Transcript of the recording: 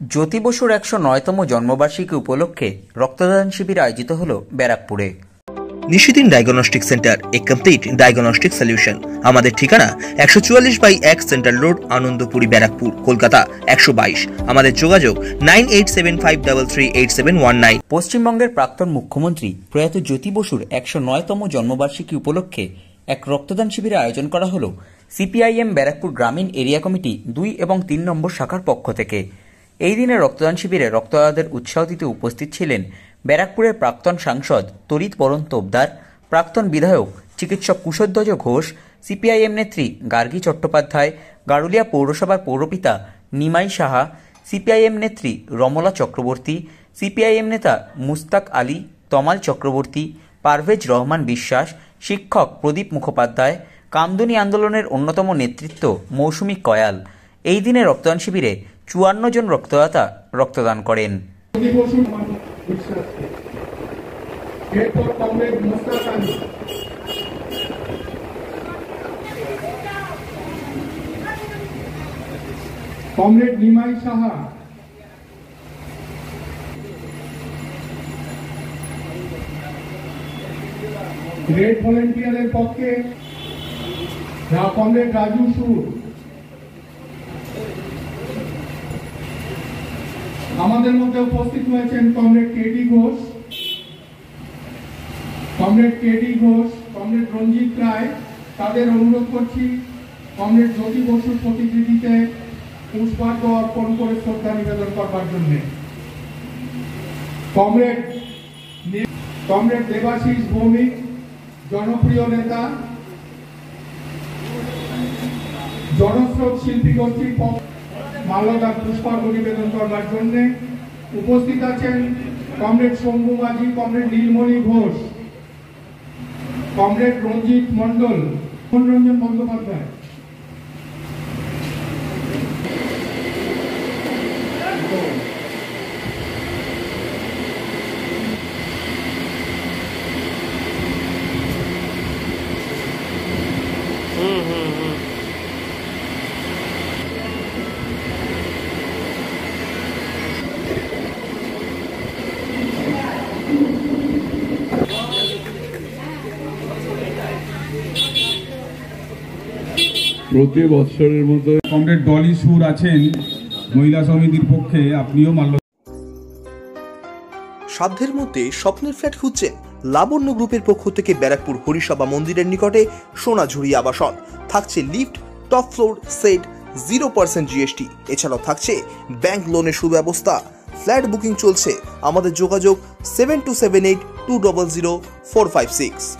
জ্যোতি বসুর একশো নয়তম জন্মবার্ষিকী উপলক্ষে রক্তদান শিবির আয়োজিত হল ব্যারাকপুরে। Nishidin diagnostic centre a complete diagnostic solution. আমাদের ঠিকানা একশো চুয়াল্লিশ বাই এক সেন্ট্রাল রোড আনন্দপুরি ব্যারাকপুর কলকাতা একশো বাইশ। আমাদের যোগাযোগ nine eight seven five double three eight seven one nine. পশ্চিমবঙ্গের প্রাক্তন মুখ্যমন্ত্রী প্রয়াত জ্যোতি বসুর একশো নয়তম জন্মবার্ষিকী উপলক্ষে এক রক্তদান শিবিরের আয়োজন করা হল সিপিআইএম ব্যারাকপুর গ্রামীণ এরিয়া কমিটি দুই এবং তিন নম্বর শাখার পক্ষ থেকে। এই দিনে রক্তদান শিবিরে রক্তদাতাদের উৎসাহ দিতে উপস্থিত ছিলেন ব্যারাকপুরের প্রাক্তন সাংসদ তরিত বরণ তোপদার, প্রাক্তন বিধায়ক চিকিৎসক কুশধ্বজ ঘোষ, সিপিআইএম নেত্রী গার্গী চট্টোপাধ্যায়, গারুলিয়া পৌরসভার পৌরপিতা নিমাই সাহা, সিপিআইএম নেত্রী রমলা চক্রবর্তী, সিপিআইএম নেতা মুস্তাক আলী, তমাল চক্রবর্তী, পারভেজ রহমান বিশ্বাস, শিক্ষক প্রদীপ মুখোপাধ্যায়, কামদুনি আন্দোলনের অন্যতম নেতৃত্ব মৌসুমী কয়াল। এই দিনে রক্তদান শিবিরে চুয়ান্ন জন রক্তদাতা রক্তদান করেন। কমরেড নিমাই সাহা। রেড ভলেন্টিয়ারের পক্ষে কমরেড রাজু সুর। আমাদের মধ্যে উপস্থিত হয়েছেন comrade KD Ghosh. Comrade KD Ghosh, comrade Ranjit Roy. তাদের অনুরোধ করছি কমরেড জ্যোতি বসুর প্রতিকৃতিতে পুষ্পার্ঘ অর্পণ করে শ্রদ্ধা নিবেদন করবার জন্য। কমরেড কমরেড দেবাশিস ভৌমিক, জনপ্রিয় নেতা। জনস্রোত শিল্পী গোষ্ঠীর পক্ষ মাল্যদার পুষ্পার্ঘ নিবেদন করবার জন্য উপস্থিত আছেন comrade Shambhu Majhi, comrade Nilmani Ghosh, comrade Ranjit Mondal Manoranjan Bandyopadhyay. প্রতি বৎসরের মতো কমরেড ডলি সুর আছেন মহিলা সমিতির পক্ষে আপনিও মাল্য সাধ্যের মধ্যে স্বপ্নের ফ্ল্যাট খুঁজছেন লাবণ্য গ্রুপের পক্ষ থেকে ব্যারাকপুর হরিসভা মন্দিরের নিকটে সোনাঝুরি আবাসন। থাকছে lift top floor set zero percent GST. এছাড়াও থাকছে ব্যাংক লোনের সুব্যবস্থা। ফ্ল্যাট বুকিং চলছে। আমাদের যোগাযোগ seven two seven eight two double zero four five six.